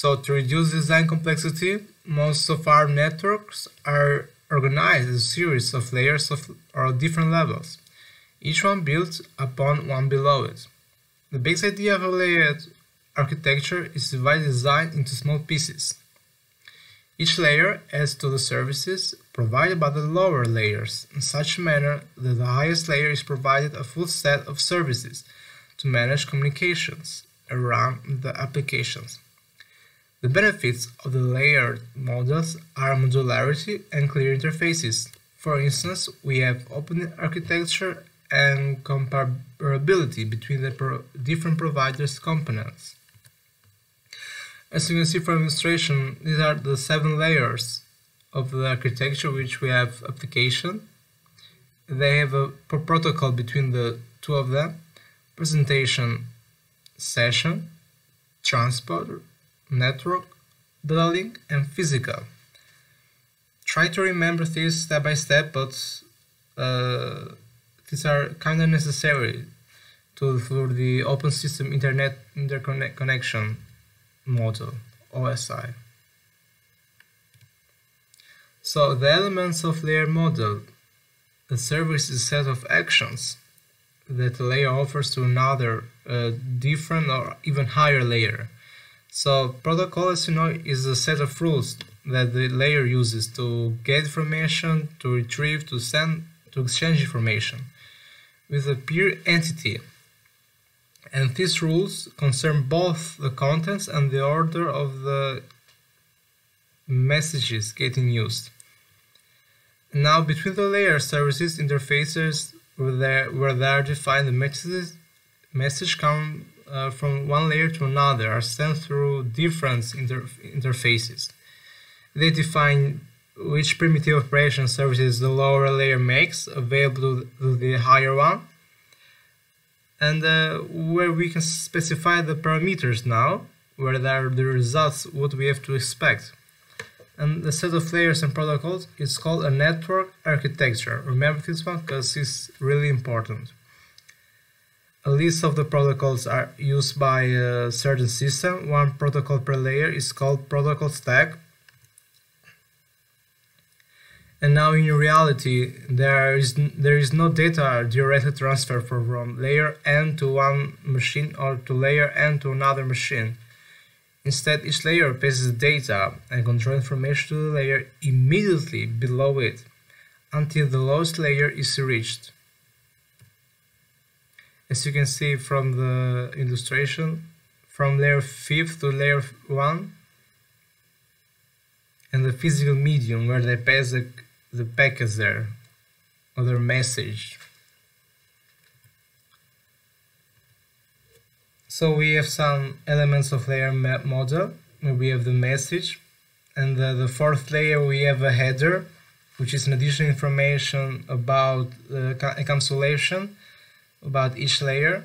So to reduce design complexity, most of our networks are organized as a series of layers of or different levels, each one built upon one below it. The basic idea of a layered architecture is to divide design into small pieces. Each layer adds to the services provided by the lower layers in such a manner that the highest layer is provided a full set of services to manage communications around the applications. The benefits of the layered models are modularity and clear interfaces. For instance, we have open architecture and comparability between the pro different providers' components. As you can see from illustration, these are the seven layers of the architecture which we have application. They have a protocol between the two of them, presentation, session, transport, network, data link, and physical. Try to remember this step by step, but uh, these are kind of necessary to for the open system internet interconnection model OSI. So the elements of layer model the service is a set of actions that a layer offers to another uh, different or even higher layer. So protocol, as you know, is a set of rules that the layer uses to get information, to retrieve, to send, to exchange information with a peer entity. And these rules concern both the contents and the order of the messages getting used. Now, between the layer services interfaces where there, where there are defined the messages, message come uh, from one layer to another are sent through different inter interfaces. They define which primitive operation services the lower layer makes available to the higher one. And uh, where we can specify the parameters now where there are the results what we have to expect. And the set of layers and protocols is called a network architecture. Remember this one because it's really important a list of the protocols are used by a certain system. One protocol per layer is called protocol stack. And now in reality, there is there is no data directly transfer from layer N to one machine or to layer N to another machine. Instead, each layer passes data and control information to the layer immediately below it until the lowest layer is reached. As you can see from the illustration, from layer 5 to layer 1 and the physical medium where they pass the, the packets there or their message. So we have some elements of layer model. We have the message and the, the fourth layer we have a header which is an additional information about the encapsulation about each layer.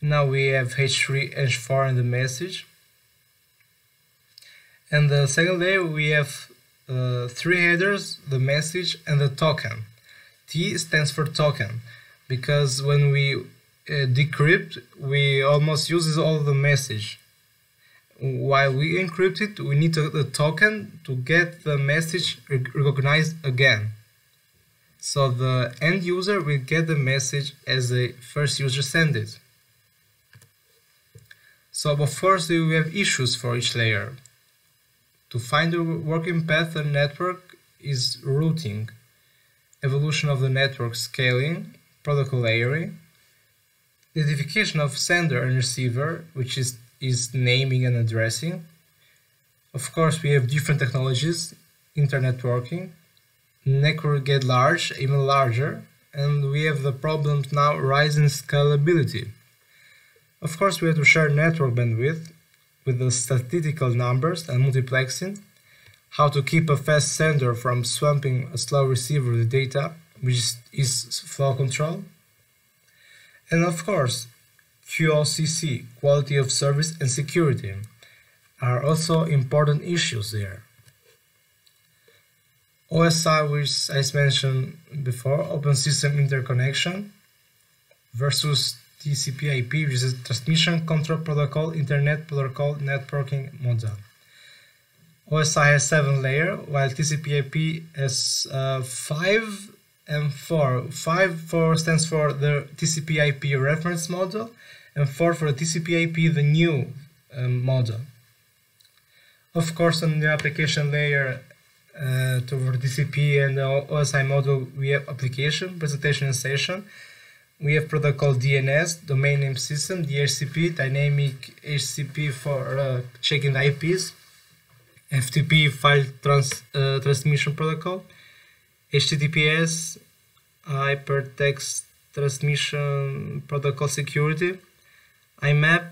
Now we have H3, H4 in the message. And the second layer we have uh, three headers, the message and the token. T stands for token because when we uh, decrypt we almost uses all the message. While we encrypt it we need the token to get the message recognized again. So the end user will get the message as the first user sent it. So of course we have issues for each layer. To find the working path the network is routing, evolution of the network scaling, protocol layering, identification of sender and receiver, which is, is naming and addressing. Of course, we have different technologies, internetworking, network get large, even larger, and we have the problems now rising scalability. Of course, we have to share network bandwidth with the statistical numbers and multiplexing, how to keep a fast sender from swamping a slow receiver with data, which is flow control. And of course, QoCC, quality of service and security, are also important issues there. OSI, which I mentioned before, open system interconnection versus TCP/IP, which is transmission control protocol, Internet Protocol Networking Model. OSI has seven layer, while TCP/IP has uh, five and four. Five for stands for the TCP/IP reference model, and four for the TCP/IP the new um, model. Of course, on the application layer uh, our TCP and OSI model, we have application, presentation, session. We have protocol DNS, domain name system, DHCP, dynamic HCP for uh, checking the IPs, FTP file trans, uh, transmission protocol, HTTPS, hypertext transmission protocol security, IMAP,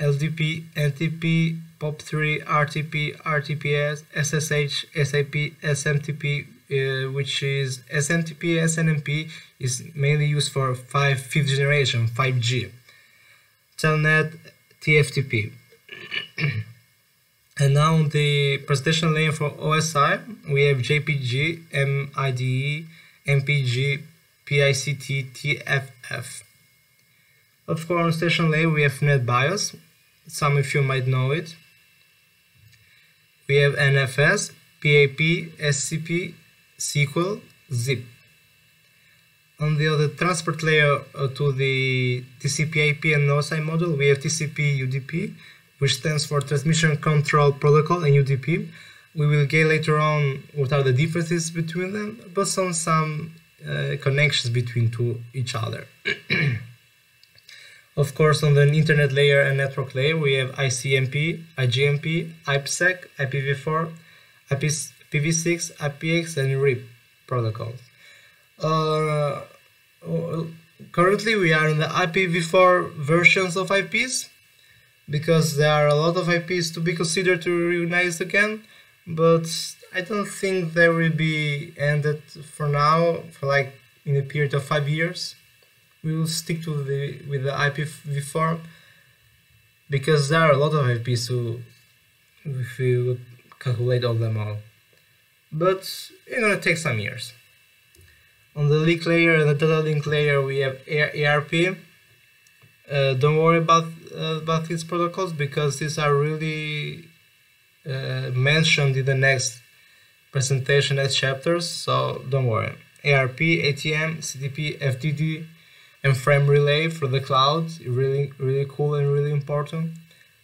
LDP, NTP, POP3, RTP, RTPS, SSH, SIP, SMTP, uh, which is SMTP, SNMP is mainly used for 5 fifth generation 5G. Telnet, TFTP. and now on the presentation layer for OSI, we have JPG, MIDI, MPG, PICT, TFF. Of course, on session layer we have NetBIOS, some of you might know it. We have NFS, PAP, SCP, SQL, zip. On the other transport layer uh, to the TCP/IP and OSI model, we have TCP UDP, which stands for Transmission Control Protocol and UDP. We will get later on what are the differences between them, but some some uh, connections between two each other. Of course, on the internet layer and network layer, we have ICMP, IGMP, IPsec, IPv4, IPv6, IPX, and RIP protocols. Uh, currently, we are in the IPv4 versions of IPs because there are a lot of IPs to be considered to reunize again, but I don't think they will be ended for now, for like in a period of five years we will stick to the with the IPv4 because there are a lot of IPs to if you calculate all them all. But it's gonna take some years. On the link layer and the data link layer, we have ARP. Uh, don't worry about uh, about these protocols because these are really uh, mentioned in the next presentation, next chapters. So don't worry. ARP, ATM, CDP, FDD, and frame relay for the cloud, really, really cool and really important.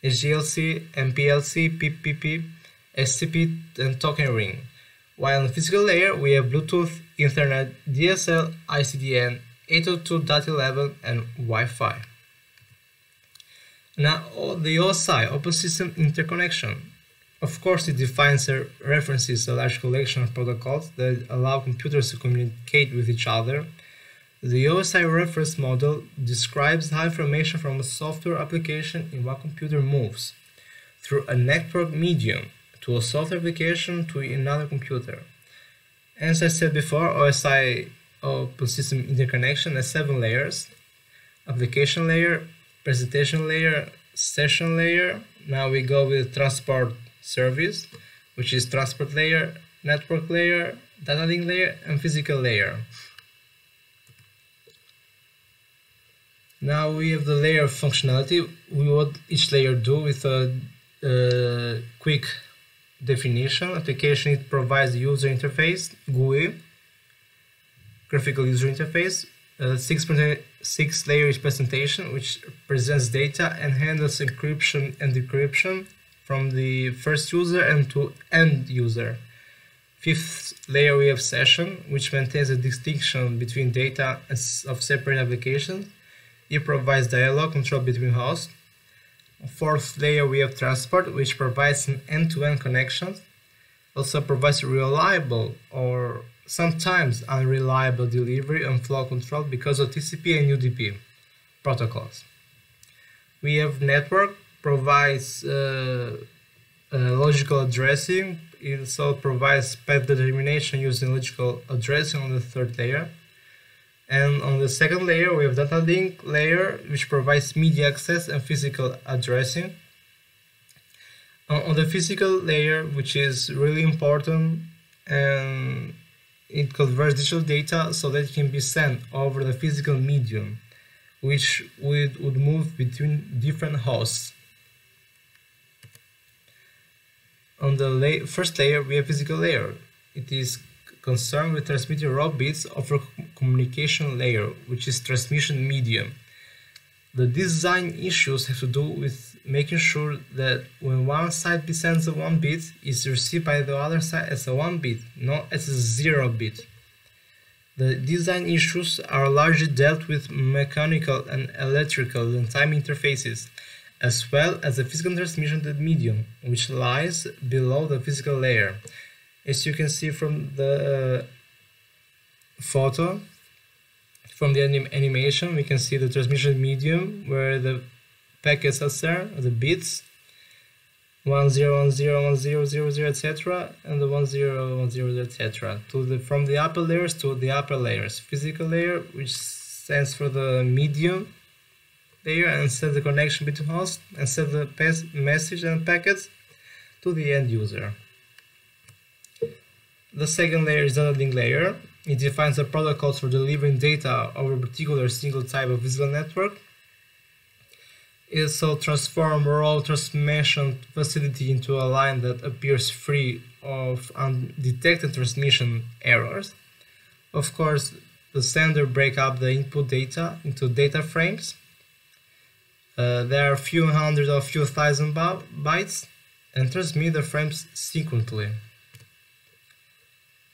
SGLC, MPLC, PPP, SCP, and token ring. While on the physical layer, we have Bluetooth, Ethernet, DSL, ICDN, 802.11, and Wi-Fi. Now, the OSI, Open System Interconnection. Of course, it defines and references a large collection of protocols that allow computers to communicate with each other the OSI reference model describes how information from a software application in one computer moves through a network medium to a software application to another computer. As I said before, OSI Open System Interconnection has seven layers application layer, presentation layer, session layer. Now we go with transport service, which is transport layer, network layer, data link layer, and physical layer. Now we have the layer functionality. We what each layer do with a, quick definition. Application it provides user interface GUI, graphical user interface. Uh, 6.6 layer presentation, which presents data and handles encryption and decryption from the first user and to end user. Fifth layer we have session, which maintains a distinction between data of separate applications it provides dialog control between hosts. Fourth layer we have transport, which provides an end-to-end -end connection. Also provides reliable or sometimes unreliable delivery and flow control because of TCP and UDP protocols. We have network provides uh, uh, logical addressing. It also provides path determination using logical addressing on the third layer. And on the second layer, we have data link layer, which provides media access and physical addressing. On the physical layer, which is really important, and it converts digital data so that it can be sent over the physical medium. which would, would move between different hosts. On the la first layer, we have physical layer. It is concerned with transmitting raw bits over a communication layer, which is transmission medium. The design issues have to do with making sure that when one side sends a 1 bit, is received by the other side as a 1 bit, not as a 0 bit. The design issues are largely dealt with mechanical and electrical and time interfaces, as well as the physical transmission medium, which lies below the physical layer. As you can see from the uh, photo, from the anim animation, we can see the transmission medium where the packets are there, the bits, 10101000 etc and the 1010 etc to the from the upper layers to the upper layers. Physical layer which stands for the medium layer and set the connection between hosts and set the message and packets to the end user the second layer is the link layer it defines the protocols for delivering data over a particular single type of physical network. It also transforms raw transmission facility into a line that appears free of undetected transmission errors. Of course, the sender break up the input data into data frames. Uh, there are a few hundred or few thousand bytes and transmit the frames sequentially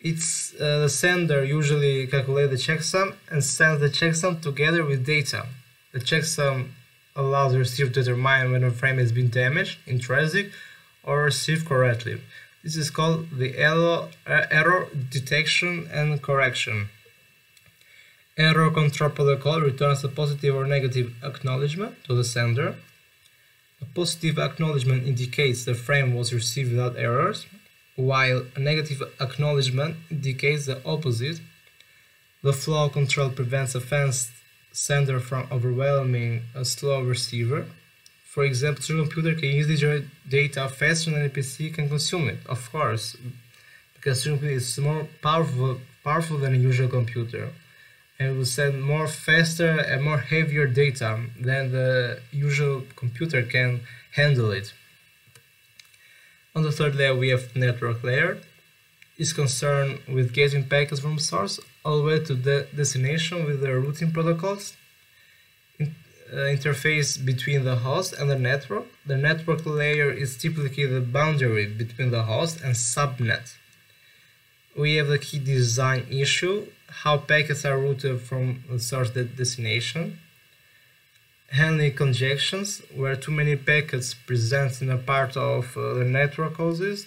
it's uh, the sender usually calculates the checksum and sends the checksum together with data. The checksum allows the receiver to determine when a frame has been damaged, intrinsic, or received correctly. This is called the error, uh, error detection and correction. Error control protocol returns a positive or negative acknowledgement to the sender. A positive acknowledgement indicates the frame was received without errors, while negative acknowledgement indicates the opposite. The flow control prevents a fast sender from overwhelming a slow receiver. For example, a computer can easily generate data faster than a PC can consume it, of course, because computer is more powerful, powerful than a usual computer and will send more faster and more heavier data than the usual computer can handle it. On the third layer we have network layer. Is concerned with getting packets from source all the way to the destination with the routing protocols. In, uh, interface between the host and the network. The network layer is typically the boundary between the host and subnet. We have the key design issue, how packets are routed from the source destination handling congestions where too many packets present in a part of uh, the network causes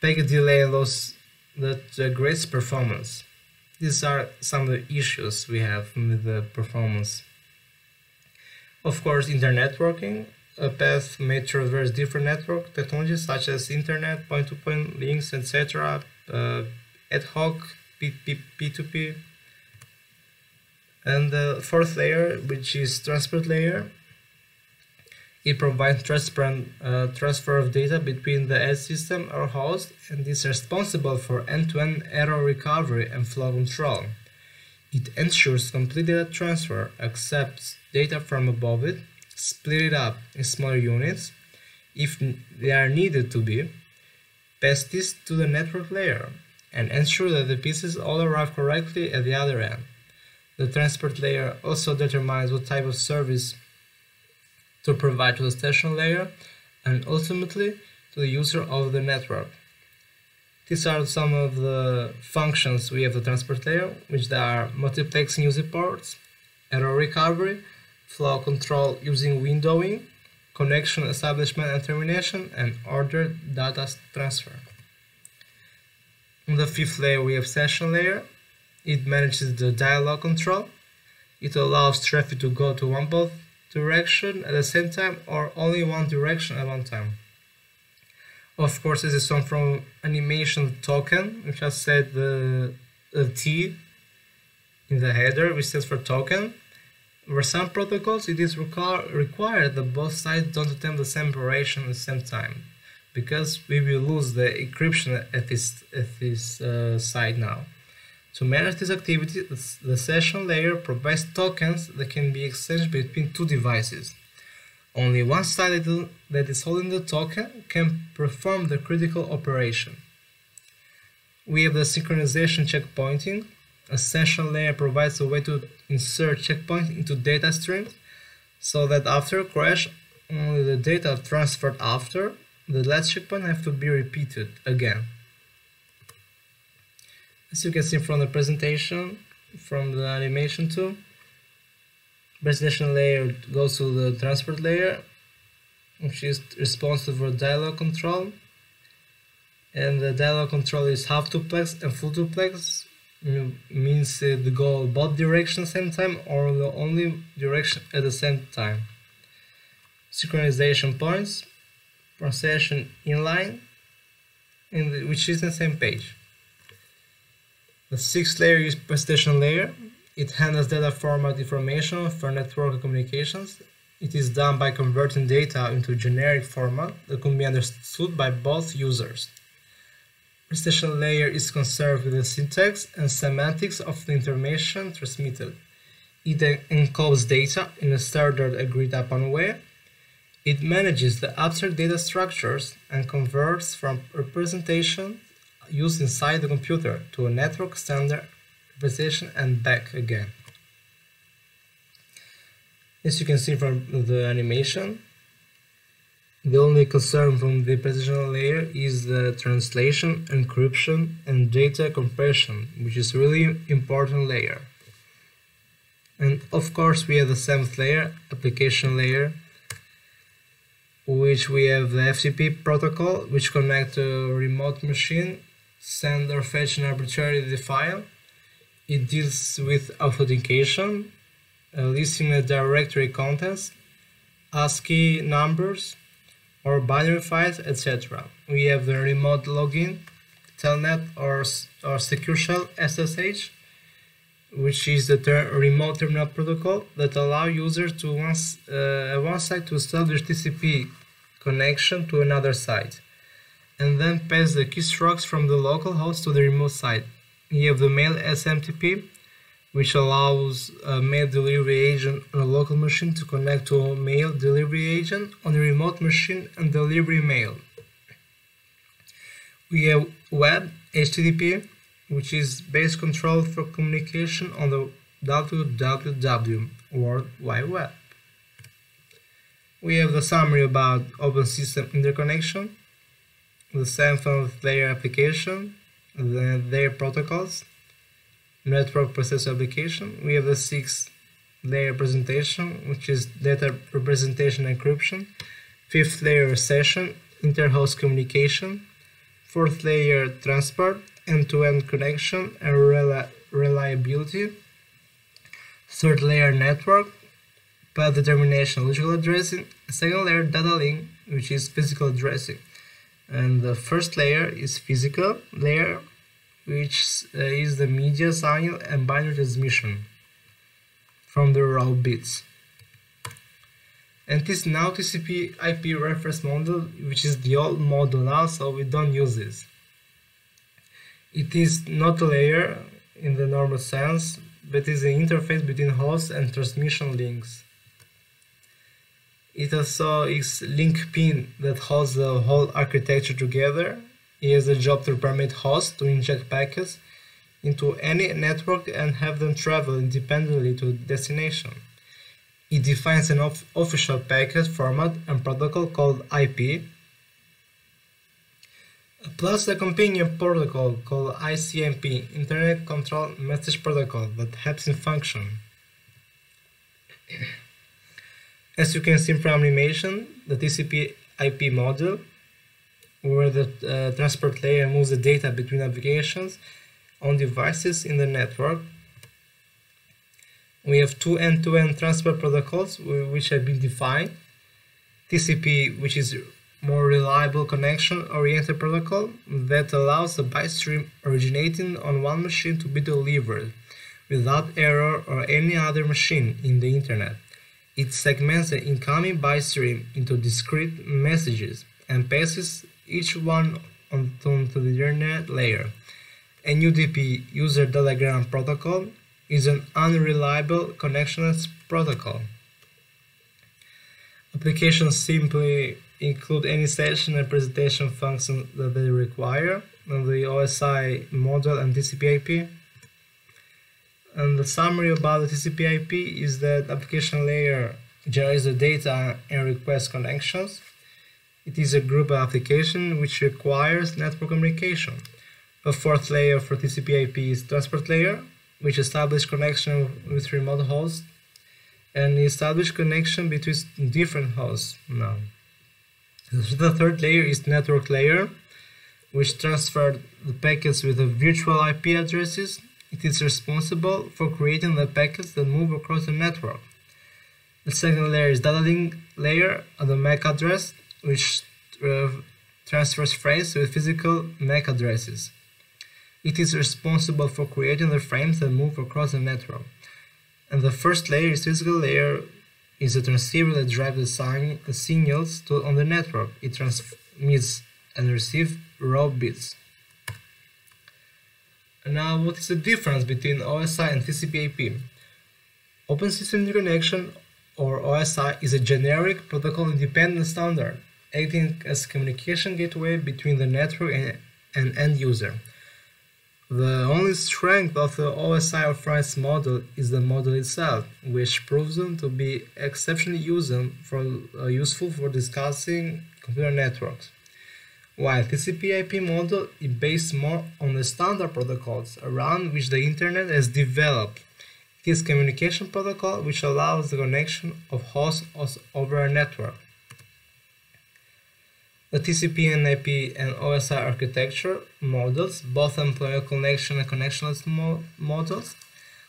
packet delay loss that degrades performance. These are some of the issues we have with the performance. Of course, internetworking, a path may traverse different network technologies such as internet, point-to-point -point links, etc., uh, ad hoc, P P P2P and the fourth layer which is transport layer it provides transparent uh, transfer of data between the edge system or host and is responsible for end-to-end -end error recovery and flow control. It ensures complete data transfer, accepts data from above it, split it up in smaller units if they are needed to be, pass this to the network layer, and ensure that the pieces all arrive correctly at the other end. The transport layer also determines what type of service to provide to the session layer and ultimately to the user of the network. These are some of the functions we have the transport layer, which are multiplexing user ports, error recovery, flow control using windowing, connection establishment and termination, and order data transfer. On the fifth layer we have session layer, it manages the dialog control. It allows traffic to go to one both direction at the same time or only one direction at one time. Of course, this is some from animation token, which has said the, the T in the header, which stands for token. For some protocols, it is required that both sides don't attempt the same operation at the same time, because we will lose the encryption at this at this uh, side now. To manage this activity, the session layer provides tokens that can be exchanged between two devices. Only one side that is holding the token can perform the critical operation. We have the synchronization checkpointing. A session layer provides a way to insert checkpoints into data streams so that after a crash, only the data transferred after the last checkpoint have to be repeated again. As you can see from the presentation, from the animation tool, presentation layer goes to the transport layer, which is responsible for dialog control. And the dialog control is half duplex and full duplex, means uh, the go both directions at the same time or the only direction at the same time. Synchronization points, procession inline, and which is the same page. The sixth layer is presentation layer. It handles data format information for network communications. It is done by converting data into generic format that can be understood by both users. Presentation layer is concerned with the syntax and semantics of the information transmitted. It encodes data in a standard agreed upon way. It manages the abstract data structures and converts from representation used inside the computer to a network standard representation and back again. As you can see from the animation, the only concern from the presentation layer is the translation, encryption, and data compression, which is really important layer. And of course we have the seventh layer, application layer, which we have the FTP protocol, which connect to a remote machine send or fetch an arbitrary file. It deals with authentication, uh, listing the directory contents, ASCII numbers, or binary files, etc. We have the remote login, telnet or, or secure shell SSH, which is the ter remote terminal protocol that allow users to once uh, one site to establish TCP connection to another site and then pass the keystrokes from the local host to the remote site. You have the mail SMTP, which allows a mail delivery agent on a local machine to connect to a mail delivery agent on a remote machine and deliver mail. We have web HTTP, which is base control for communication on the www World Wide Web. We have the summary about open system interconnection, the seventh layer application, the, their protocols, network processor application. We have the sixth layer presentation, which is data representation encryption. Fifth layer session, interhost communication. Fourth layer transport, end-to-end -end connection and reli reliability. Third layer network, path determination, logical addressing. Second layer data link, which is physical addressing and the first layer is physical layer which uh, is the media signal and binary transmission from the raw bits. And this now TCP IP reference model which is the old model now so we don't use this. It is not a layer in the normal sense but is an interface between host and transmission links it also is link pin that holds the whole architecture together. It has a job to permit hosts to inject packets into any network and have them travel independently to destination. It defines an official packet format and protocol called IP, plus a companion protocol called ICMP, Internet Control Message Protocol, that helps in function. As you can see from animation, the TCP IP module, where the uh, transport layer moves the data between applications on devices in the network. We have two end-to-end -end transport protocols which have been defined. TCP, which is more reliable connection-oriented protocol that allows a byte stream originating on one machine to be delivered without error or any other machine in the internet. It segments the incoming byte stream into discrete messages and passes each one onto the internet layer. and UDP user datagram protocol is an unreliable connectionless protocol. Applications simply include any session and presentation function that they require, and the OSI model and TCP/IP. And the summary about the TCP/IP is that application layer generates the data and requests connections. It is a group of application which requires network communication. A fourth layer for TCP/IP is transport layer, which establishes connection with remote hosts and establish connection between different hosts now. The third layer is network layer, which transfers the packets with the virtual IP addresses. It is responsible for creating the packets that move across the network. The second layer is data link layer of the MAC address, which uh, transfers frames with physical MAC addresses. It is responsible for creating the frames that move across the network. And the first layer is physical layer is a transceiver that drives the, sign, the signals to, on the network. It transmits and receives raw bits. Now what is the difference between OSI and TCP/IP? Open System Interconnection or OSI is a generic protocol independent standard acting as communication gateway between the network and, and end user. The only strength of the OSI reference model is the model itself, which proves them to be exceptionally useful for, uh, useful for discussing computer networks. While TCP/IP model is based more on the standard protocols around which the internet has developed. It is communication protocol which allows the connection of hosts over a network. The TCP and IP and OSI architecture models both employ a connection and connectionless mo models.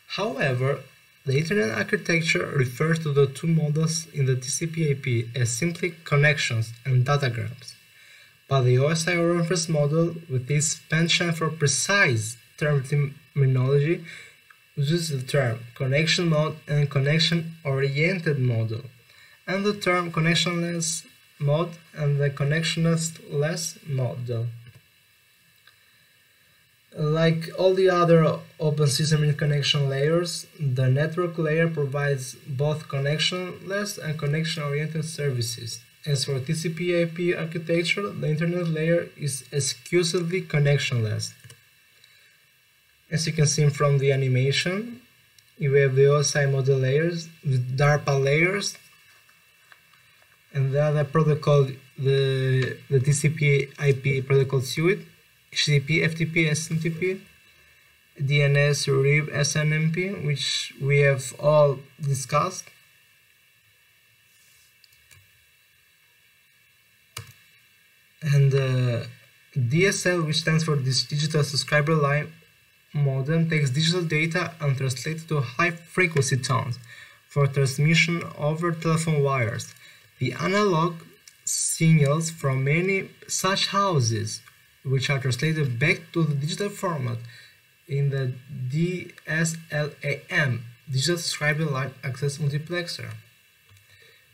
However, the Internet architecture refers to the two models in the TCP/IP as simply connections and datagrams, but the OSI reference model, with its penchant for precise term terminology, uses the term connection mode and connection-oriented model, and the term connectionless mode and the connectionless model. Like all the other open system interconnection layers, the network layer provides both connectionless and connection-oriented services. As for TCP/IP architecture, the internet layer is exclusively connectionless. As you can see from the animation, you have the OSI model layers with DARPA layers and the other protocol, the, the TCP IP protocol suite, HTTP, FTP, SMTP, DNS, RIP, SNMP, which we have all discussed. And uh, DSL, which stands for this digital subscriber line modem, takes digital data and translates it to high frequency tones for transmission over telephone wires. The analog signals from many such houses, which are translated back to the digital format in the DSLAM, Digital Subscriber Line Access Multiplexer.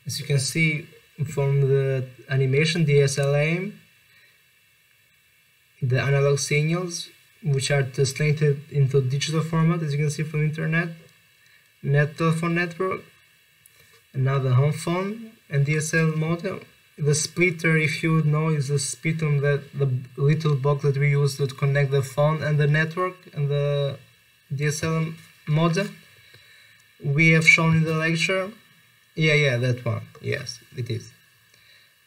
As you can see from the animation DSLAM, the analog signals which are translated into digital format as you can see from the internet, net telephone network, another home phone, and DSL modem. The splitter, if you know, is the splitter that the little box that we use to connect the phone and the network and the DSL modem. We have shown in the lecture. Yeah, yeah, that one. Yes, it is.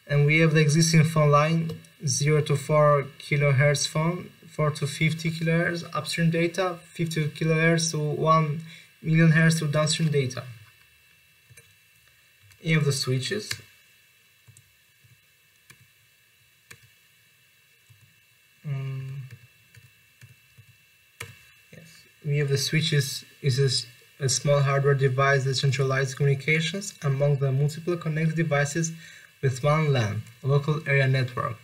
And we have the existing phone line 0 to 4 kilohertz phone, 4 to 50 kilohertz upstream data, 50 kilohertz to 1 million hertz to downstream data. Any of the switches? Um, yes. We have the switches is a, a small hardware device that centralizes communications among the multiple connected devices with one LAN, local area network.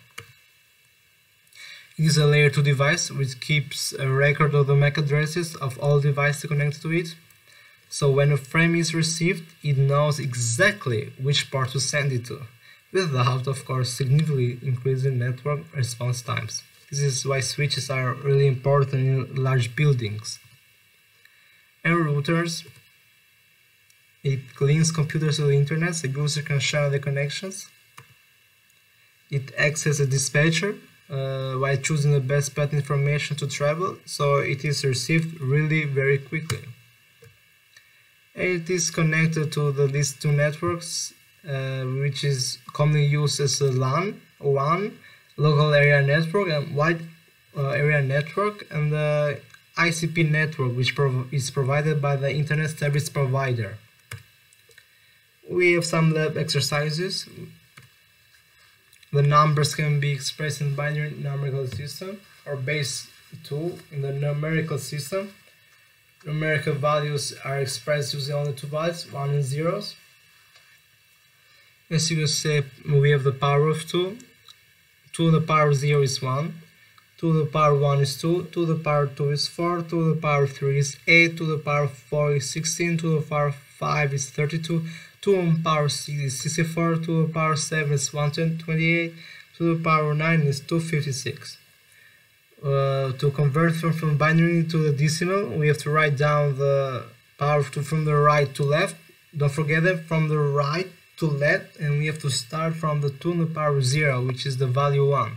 Is a layer 2 device which keeps a record of the MAC addresses of all devices connected to it so when a frame is received, it knows exactly which part to send it to, without, of course, significantly increasing network response times. This is why switches are really important in large buildings. And routers, it links computers to the internet so user can share the connections. It acts as a dispatcher uh, while choosing the best path information to travel, so it is received really very quickly. It is connected to the these two networks, uh, which is commonly used as a LAN, WAN, local area network, and wide uh, area network, and the ICP network, which prov is provided by the Internet Service Provider. We have some lab exercises the numbers can be expressed in binary numerical system or base 2 in the numerical system. Numerical values are expressed using only two values, 1 and zeros. As you can see, we have the power of 2. 2 to the power 0 is 1. 2 to the power 1 is 2. 2 to the power 2 is 4. 2 to the power 3 is 8. 2 to the power 4 is 16. 2 to the power 5 is 32. 2 to the power 6 is 64, 2 to the power 7 is 128, 2 to the power 9 is 256. Uh, to convert from, from binary to the decimal, we have to write down the power to, from the right to left. Don't forget that from the right to left, and we have to start from the 2 to the power 0, which is the value 1.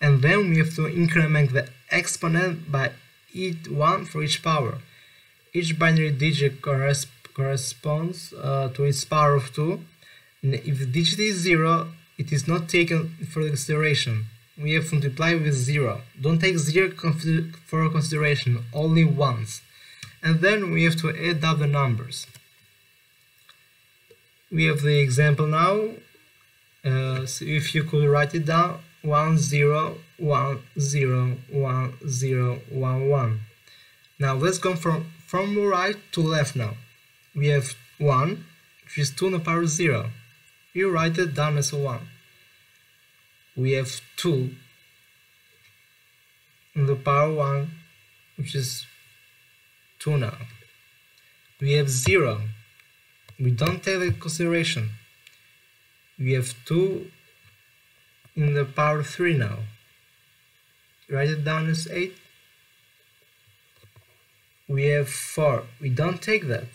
And then we have to increment the exponent by each 1 for each power. Each binary digit corresponds corresponds uh, to its power of 2. And if the digit is 0, it is not taken for consideration. We have to multiply with 0. Don't take 0 for consideration, only once. And then we have to add up the numbers. We have the example now. Uh, so if you could write it down, 1, 0, 1, 0, 1, 0, 1, 1. Now let's go from, from right to left now we have 1, which is 2 to the power 0. You write it down as a 1. We have 2 in the power 1, which is 2 now. We have 0. We don't take into consideration. We have 2 in the power 3 now. Write it down as 8. We have 4. We don't take that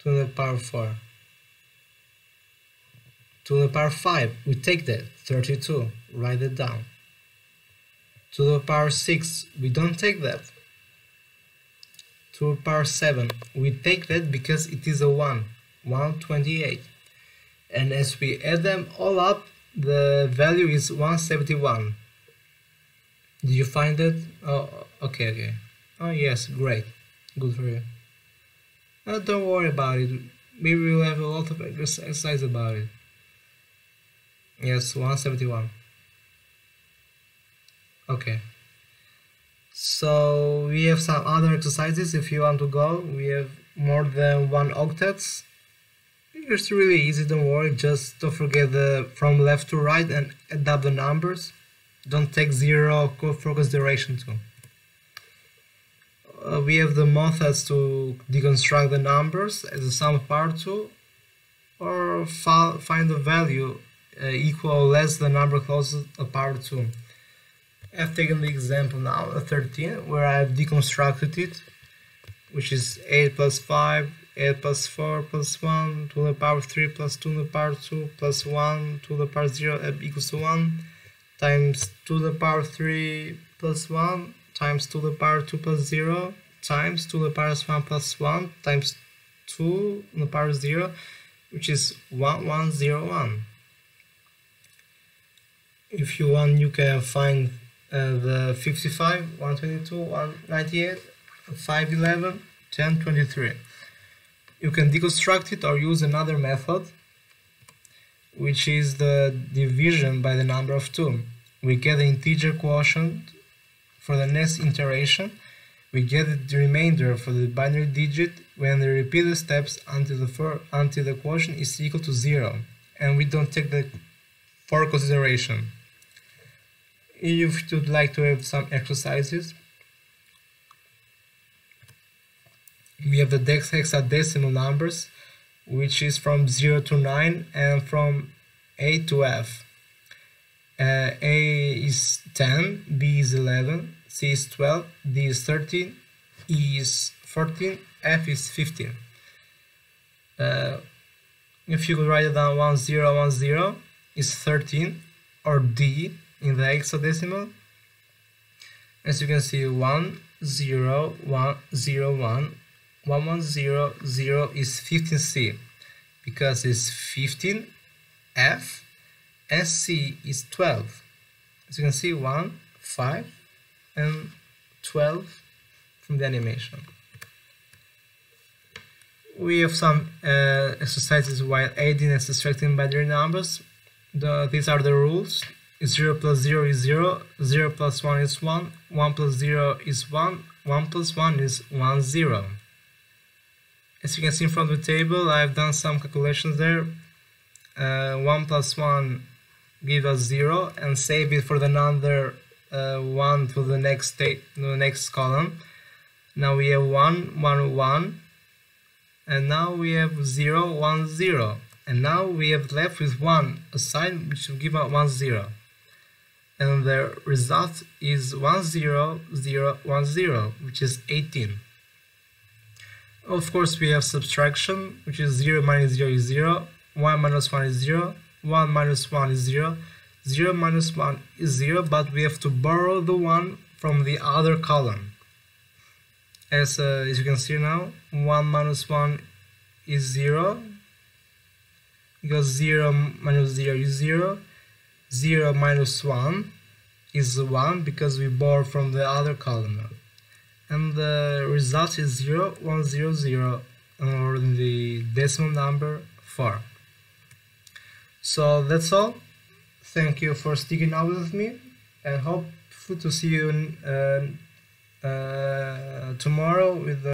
to the power 4 to the power 5 we take that 32 write it down to the power 6 we don't take that to the power 7 we take that because it is a 1 128 and as we add them all up the value is 171 did you find it oh okay okay oh yes great good for you uh, don't worry about it. We'll have a lot of exercise about it. Yes, 171. Okay. So we have some other exercises if you want to go. We have more than one octets. It's really easy, don't worry. Just don't forget the from left to right and add up the numbers. Don't take zero for consideration too uh, we have the methods to deconstruct the numbers as a sum of power 2 or find the value uh, equal or less the number closest to power 2. I've taken the example now, a 13, where I've deconstructed it, which is 8 plus 5, 8 plus 4 plus 1 to the power 3 plus 2 to the power 2 plus 1 to the power 0 equals to 1 times 2 to the power 3 plus 1 times 2 to the power 2 plus 0 times 2 to the power 1 plus 1 times 2 to the power 0 which is 1101 if you want you can find uh, the 55 122 198 511 1023 you can deconstruct it or use another method which is the division by the number of 2 we get the integer quotient for the next iteration, we get the remainder for the binary digit when the repeated steps until the, until the quotient is equal to 0, and we don't take the for consideration. If you'd like to have some exercises, we have the hexadecimal numbers, which is from 0 to 9 and from A to F. Uh, A is 10, B is 11, C is 12, D is 13, E is 14, F is 15. Uh, if you could write it down 1010 is 13 or D in the hexadecimal. As you can see 1 0 1 0 1 1 1 0 0 is 15C because it's 15 F and C is 12. As you can see 1 5 and 12 from the animation we have some uh, exercises while adding and subtracting binary numbers. The, these are the rules. 0 plus 0 is 0, 0 plus 1 is 1, 1 plus 0 is 1, 1 plus 1 is 1, 0. As you can see from the table, I've done some calculations there. Uh, 1 plus 1 give us 0 and save it for the number uh, 1 to the next state, the next column. Now we have 1, 1, 1, and now we have 0 1 0 and now we have left with 1 a sign which will give out 1 0 and the result is 1 0 0 1 0 which is 18 of course we have subtraction which is 0 minus 0 is 0 1 minus 1 is 0 1 minus 1 is 0 0 minus 1 is 0 but we have to borrow the 1 from the other column. As, uh, as you can see now 1 minus 1 is 0 because 0 minus 0 is 0 0 minus 1 is 1 because we borrow from the other column and the result is 0 1 0 0 or the decimal number 4 so that's all. Thank you for sticking out with me. And hope to see you uh, uh, tomorrow with the